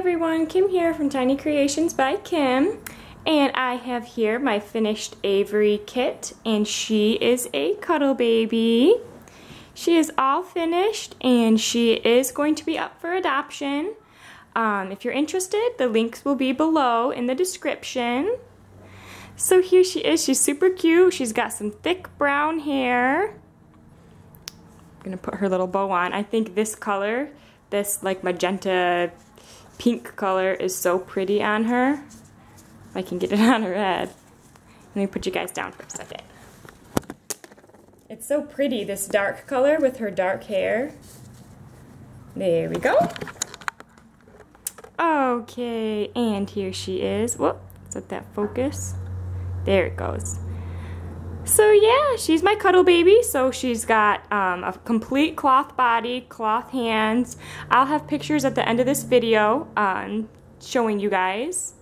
everyone, Kim here from Tiny Creations by Kim. And I have here my finished Avery kit, and she is a cuddle baby. She is all finished, and she is going to be up for adoption. Um, if you're interested, the links will be below in the description. So here she is. She's super cute. She's got some thick brown hair. I'm gonna put her little bow on. I think this color, this like magenta pink color is so pretty on her. I can get it on her head. Let me put you guys down for a second. It's so pretty, this dark color with her dark hair. There we go. Okay, and here she is. Whoop, let that focus. There it goes. So yeah, she's my cuddle baby. So she's got um, a complete cloth body, cloth hands. I'll have pictures at the end of this video um, showing you guys.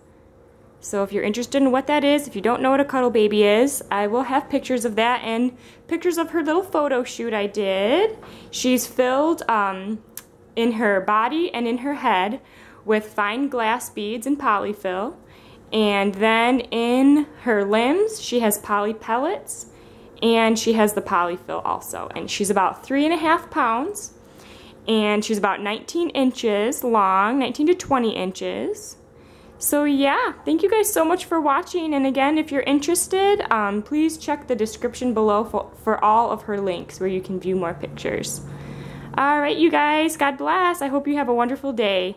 So if you're interested in what that is, if you don't know what a cuddle baby is, I will have pictures of that and pictures of her little photo shoot I did. She's filled um, in her body and in her head with fine glass beads and polyfill. And then in her limbs, she has poly pellets and she has the polyfill also. And she's about three and a half pounds and she's about 19 inches long, 19 to 20 inches. So yeah, thank you guys so much for watching. And again, if you're interested, um, please check the description below for, for all of her links where you can view more pictures. All right, you guys, God bless. I hope you have a wonderful day.